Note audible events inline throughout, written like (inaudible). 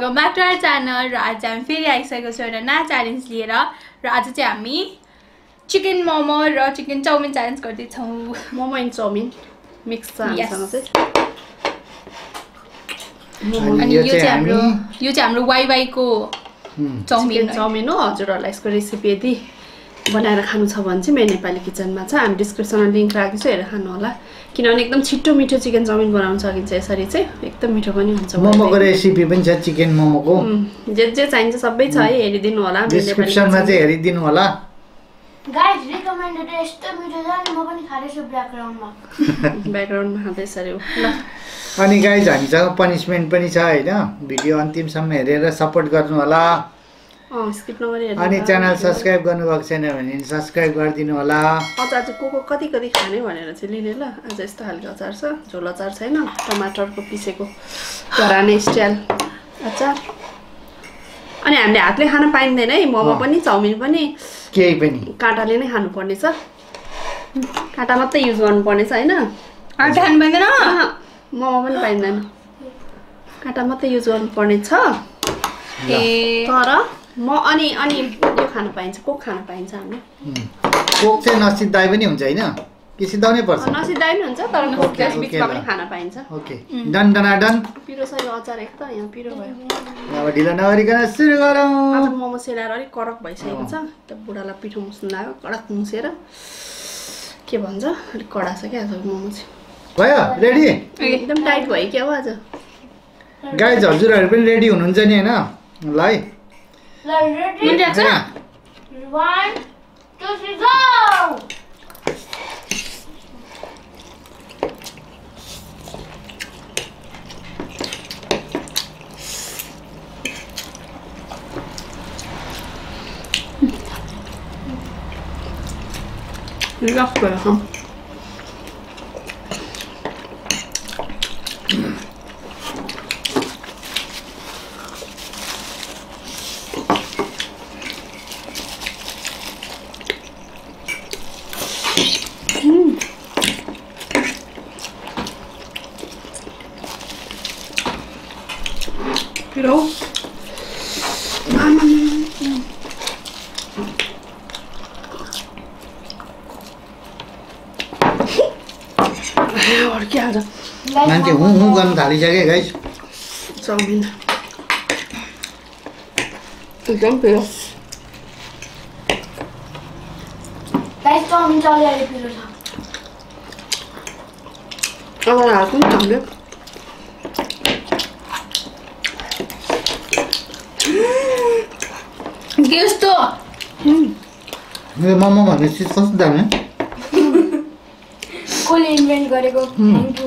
Welcome back to channel र आज हामी फेरि आइसकेको छौँ एउटा नयाँ च्यालेन्ज लिएर र आज चाहिँ हामी चिकन मोमो र चिकन चाउमिन च्यालेन्ज गर्दैछौँ। मोमो एन्ड चाउमिन मिक्स छ अनि यो चाहिँ हाम्रो यो चाहिँ हाम्रो वाइवाईको चाउमिन। चाउमिन हो। हजुरहरूलाई यसको रेसिपी यदि बनाएर खानु छ भने चाहिँ मेरो नेपाली किचनमा छ हामी डिस्क्रिप्सनमा लिङ्क राखेको छु हेरेर खानु होला। किनभने एकदम छिट्टो मिठो चिकन चाउमिन बनाउन सकिन्छ यसरी चाहिँ। एकदम मिठो पनि हुन्छ मोमोको रेसिपी पनि छ चिकन मोमोको। जे जे चाहिन्छ सबै छ है हेरिदिनु होला डिस्क्रिप्सनमा। चाहिँ हेरिदिनु होला। गाइस रिकमेन्डेड यस्तो मिठो छ म पनि खाँदैछु ब्याकग्राउन्डमा ब्याकग्राउन्डमा खाँदै यसरी हो ल। अनि गाइज हामीसँग पनिसमेन्ट पनि छ होइन? भिडियो अन्तिमसम्म हेरेर सपोर्ट गर्नु होला। अनि। च्यानल सब्सक्राइब गर्नुभएको छैन भने सब्सक्राइब गरिदिनु होला। अचार चाहिँ को को कति कति खाने भनेर चाहिँ लिने ल। आज यस्तो खालको अचार छ झोल अचार छैन टमाटरको पिसेको घराने स्टाइल अचार। अनि हामीले हातले खान पाइँदैन है मोमो। पनि चाउमिन पनि। केही पनि। काँटाले नै खानुपर्ने छ काँटा मात्रै युज गर्नुपर्ने छ होइन मोमो पनि पाइँदैन। काँटा मात्रै युज गर्नुपर्ने छ ए। तर म अनि अनि यो खान पाइन्छ कोक खान पाइन्छ उम्. कोक चाहिँ नसिद्धाए पनि हुन्छ होइन? कि सिद्धाउनै पर्छ? नसिद्धाइ पनि हुन्छ तर कोक ग्यास बिचमा। पनि खान पाइन्छ। ओके। डन डना डन। पिरो यो अचार एक त यहाँ पिरो भयो। अब ढिलो नगरिकन सुरु गरौँ। आज मोमो सेलाएर अलिक कडक भइसकेको छ। त्यो बुढालाई पिठो मुस्नु लाग्यो कडक मुसेर। के भन्छ? अलिक कडा छ क्या आज मोमो चाहिँ। भयो? रेडी एकदम टाइट भयो क्या हो आज। गाइज हजुरहरू पनि रेडी हुनुहुन्छ नि होइन? ल है। ल रेडी मिलिरहेको छ वान टू थ्री गो रफ भयो हँ पिरो मान्छे हुँ हुँ गर्नु थालिसक्यो गाइज चाउमिन एकदम पिरो गाइस अब हाल्छु नि यो मोमो भन्ने चिज कस्तो दामी कसले इन्भेन्ट गरेको थ्याङ्क यू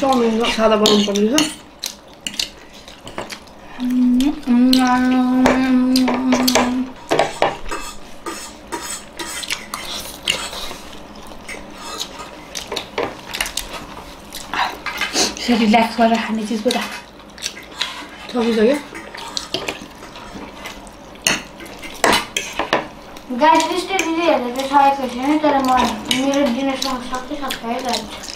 चाउमिन सादा बनाउनु पर्ने छ रिल्याक्स गरेर खाने चिज पो त सकिसक्यो गाइस त्यस्तै दिदीहरूले चाहिँ सकेको छैन तर म मेरो डिनरसँग सक्दै सक्छ है गाइस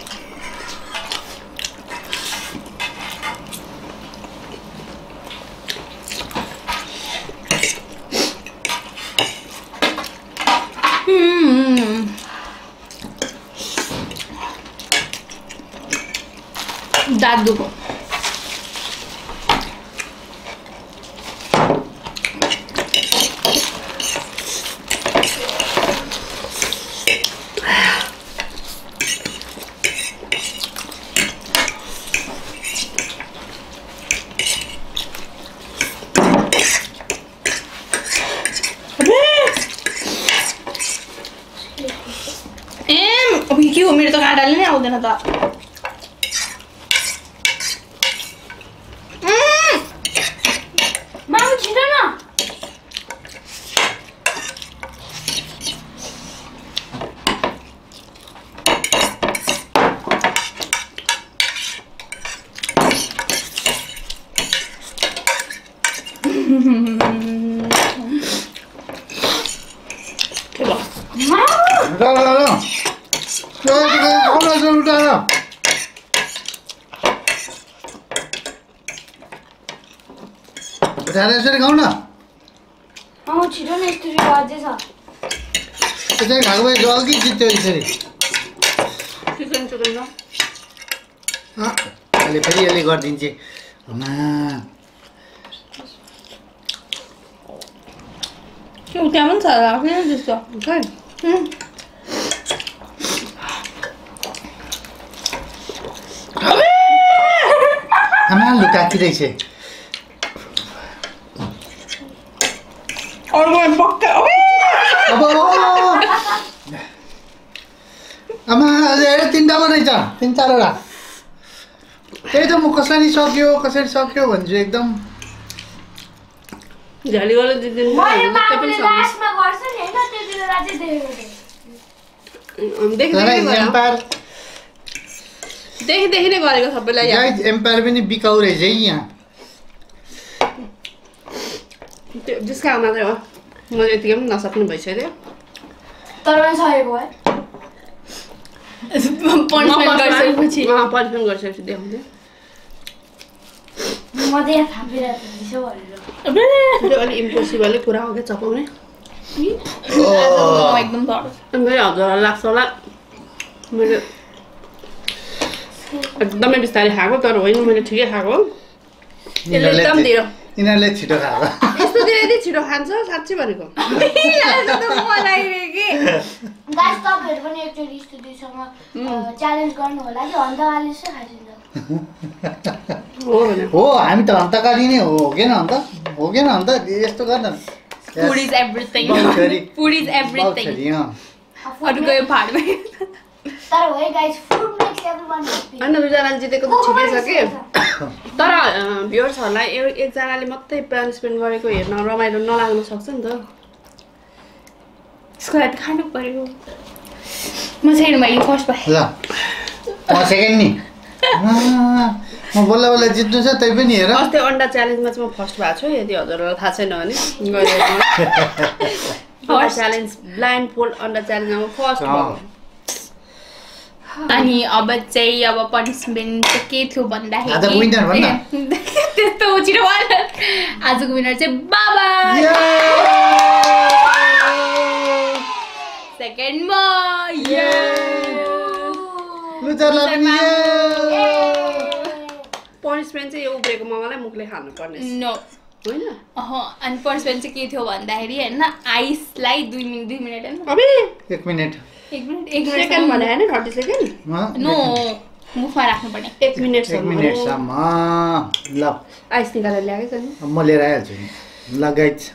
দাদু अभी क्यों? मेरे तो कहाँ डालने आओ देना तो था यसरी खाउ न. छिटो न यस्तो रिवा अझै छ यसरी खाएको भए जो अघि जित्यो यसरी अहिले फेरि यसले गरिदिन्छ आमा त्यहाँ पनि छ किन त्यस्तो आमा लुकाकी रहेछ अर्को पक्का ओए! अब आमा अझै हेर तिनवटा पो रहेछ तिन चारवटा त्यही त म कसरी सक्यो कसरी सक्यो भन्छु एकदम नि गरेको एम्पायर देखि देखि नै गरेको सबैलाई एम्पायर पनि बिकाउ रहेछ है यहाँ त्यो जिस्काएको मात्रै हो मैले यतिकै पनि नसक्ने भइसक्यो तर पनि सकेको है पनिसमेन्ट गरिसकेपछि पनिसमेन्ट गरिसकेपछि देखाउँथेँ म त यहाँ थापिरहेको त्यो अलिक इम्पोसिबलै कुरा हो क्या चपाउने हजुरलाई लाग्छ होला मैले एकदमै बिस्तारै खाएको तर होइन मैले ठिकै खाएको एकदम यिनीहरूले छिटो खाएको चाहिँ यति छिटो खान्छ साँच्चै भनेको के गाइस तपाईँहरू पनि एकचोटि स्टुडियोसँग च्यालेन्ज गर्नु होला कि हन्तकाले चाहिँ खाइदिन्छ हो हामी त हन्तकारी नै हो हो कि अन्त हो कि अन्त यस्तो गर्दा फुड इज एभ्रिथिङ बाउछरी। फुड इज एभ्रिथिङ बाउछरी, अँ। अरू गयो फाडमा तर हो है guys food makes everyone होइन जितेको त ठिकै छ कि (coughs) तर भ्युवर्सहरूलाई एकजनाले मात्रै पनिसमेन्ट गरेको हेर्न रमाइलो नलाग्न सक्छ नि त। त्यसको लागि खानु पऱ्यो। म सेकेन्ड मैले फर्स्ट भएँ ल म सेकेन्ड नि। (laughs) म बल्ल बल्ल जित्नु छ तै पनि हेर। अस्ति अन्डा च्यालेन्जमा चाहिँ म फर्स्ट भएको छु यदि हजुरहरूलाई थाहा छैन भने (laughs) अन्डा च्यालेन्ज ब्लाइन्ड फोल्ड अन्डा च्यालेन्जमा म फर्स्ट। भएको अनि अब चाहिँ अब पनिसमेन्ट चाहिँ के थियो भन्दाखेरि। (laughs) त्यस्तो आजको विनर चाहिँ बाबा। सेकेन्ड म लुचरलाई पनि ये। पनिसमेन्ट चाहिँ यो उब्रेको ममलाई मुखले खानुपर्ने नो होइन? अह अनि पनिसमेन्ट चाहिँ के थियो भन्दाखेरि होइन आइसलाई दुई मिनट दुई मिनट होइन। अबे एक मिनट। एक मिनट एक सेकेन्ड भने मिनट होइन थर्टी सेकेन्ड। नो मुखमा राख्नुपर्ने। एक एक मिनटसम्म ल। आइस निकालेर ल्याएकै छ नि। म लिएर आइहाल्छु नि। ल गाइज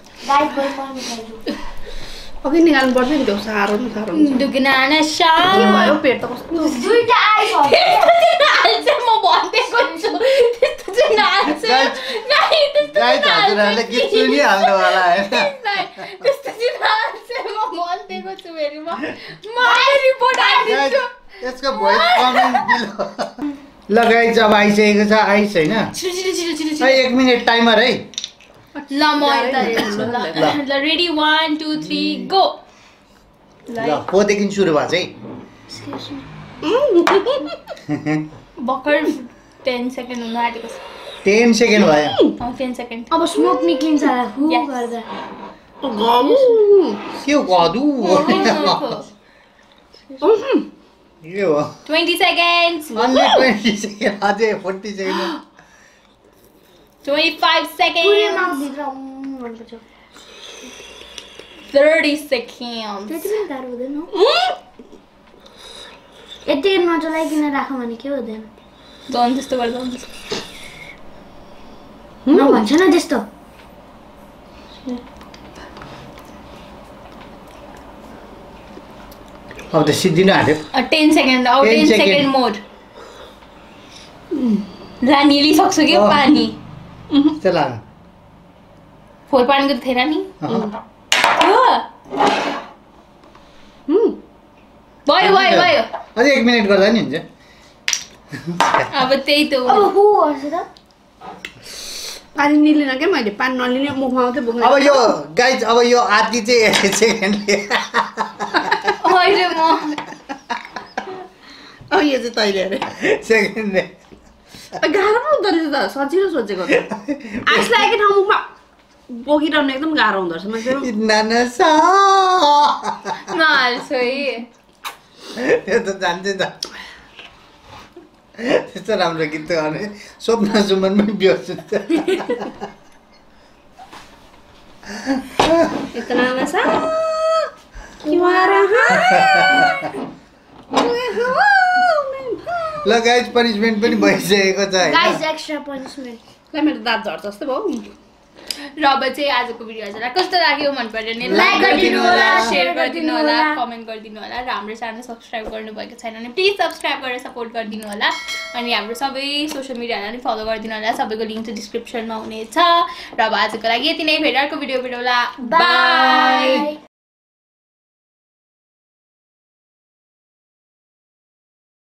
अघि निकाल्नु पर्छ नि त्यो साह्रो न साह्रो हुन्छ। दुगना नसा भयो पेट त कस्तो। दुईटा आइस (laughs) (laughs) म भनिदिएको छु (laughs) हजुरहरूले गीत। सुनिहाल्नु होला होइन नाइ, त्यस्तो चाहिँ नहाल्छ म भनिदिएको छु फेरि म म रिपोर्ट गाइज हालिदिन्छु यसको भोइस कमेन्ट बिलो ल गाइज अब आइसकेको छ आइस होइन एक मिनट टाइमर है ल म ल ready one two three go ल कोदेखि सुरु भएको चाहिँ भर्खर टेन सेकेन्ड हुनु आँटेको छ टेन सेकेन्ड भयो टेन सेकेन्ड अब स्मोक निक्लिन्छ के हो twenty seconds only twenty second अझै फोर्टी सेकेन्ड ट्वेन्टी फाइभ पुरै सेकेन्ड थर्टी सेकेन्ड। यति नचलाइकन राख भने के हुँदैन झन् त्यस्तो गर्दा नभन्छ न त्यस्तो अब त सिद्धिनु आँट्यो टेन सेकेन्ड अब 10 टेन second. सेकेन्ड मोर ला निलिसक्छु कि अँ। पानी फोहोर पानीको त थिएन नि भयो भयो भयो अझै एक मिनट गर्दा नि हुन्छ अब त्यही त पानी निलिनँ क्या मैले? पानी नलिने मुखमा मात्रै बोक्ने अब यो गाइज अब यो आदि चाहिँ सेकेन्डले अहिले म। अब यो चाहिँ तैँले अरे सेकेन्डले। गाह्रो पो हुँदो रहेछ त सजिलो सोचेको आइस लागेको ठाउँ मुखमा बोकिरहनु एकदम गाह्रो हुँदो रहेछ मान्छे त्यो त जान्छ त। त्यस्तो राम्रो गीत त गर्ने स्वप्न सुमन पनि नसा ल गाइज पनिसमेन्ट पनि भइसकेको छ गाइस होइन एक्स्ट्रा पनिसमेन्ट ला मेरो दाँत झर्छ जस्तो भयो। र अब चाहिँ आजको भिडियो हजुरलाई कस्तो लाग्यो मन पऱ्यो भने लाइक गरिदिनु होला सेयर गरिदिनु होला। कमेन्ट गरिदिनु होला र हाम्रो च्यानल सब्सक्राइब गर्नुभएको छैन भने प्लिज सब्सक्राइब गरेर सपोर्ट गरिदिनु होला। अनि हाम्रो सबै सोसियल मिडियालाई पनि फलो गरिदिनु होला सबैको लिङ्क चाहिँ डिस्क्रिप्सनमा हुनेछ। र अब आजको लागि यति नै फेरि अर्को भिडियो भेटौँला बाई